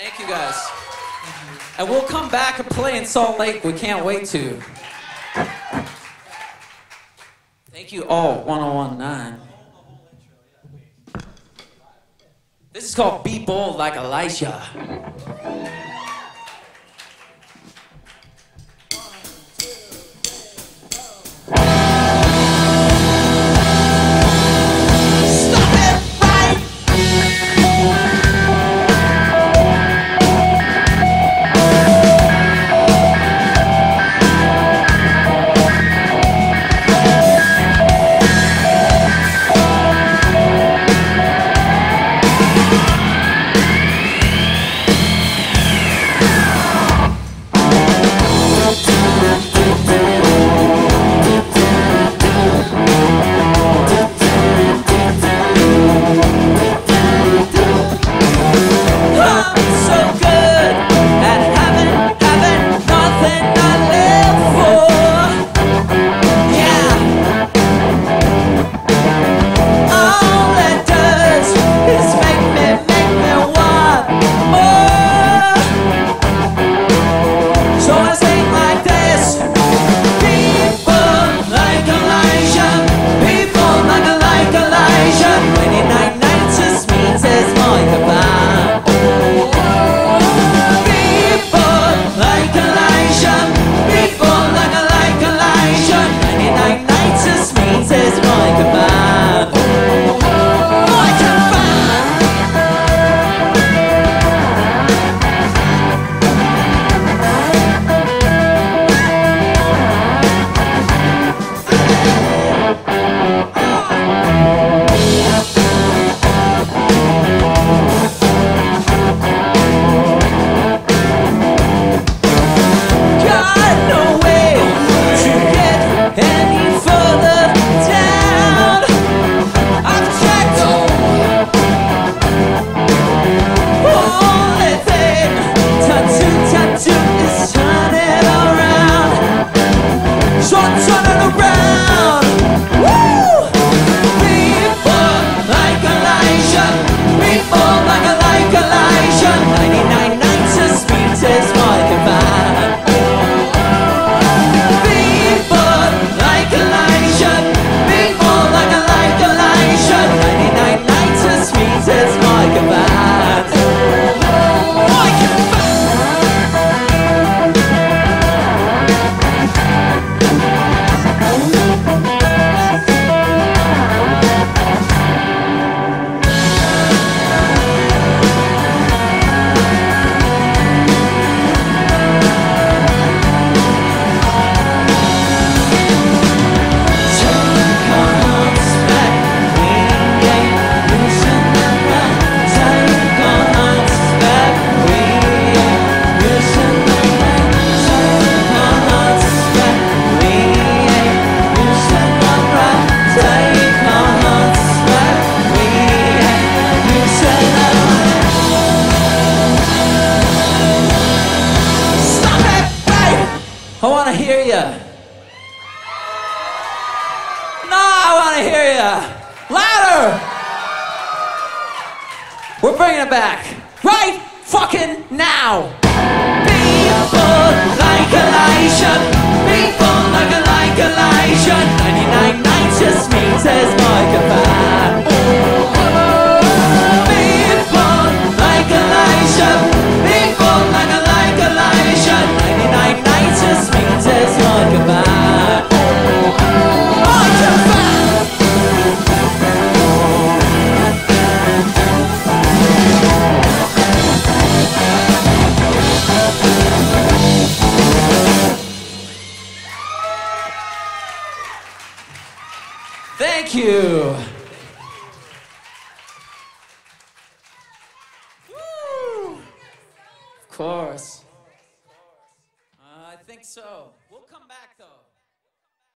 Thank you guys. And we'll come back and play in Salt Lake. We can't wait to. Thank you all, 1019. This is called Be Bold Like Elijah. for bring back. Right fucking now. Be a fool like Elijah. Be full like a like Elijah. 99 nights just means as Thank you. Of course. Uh, I think so. We'll come back.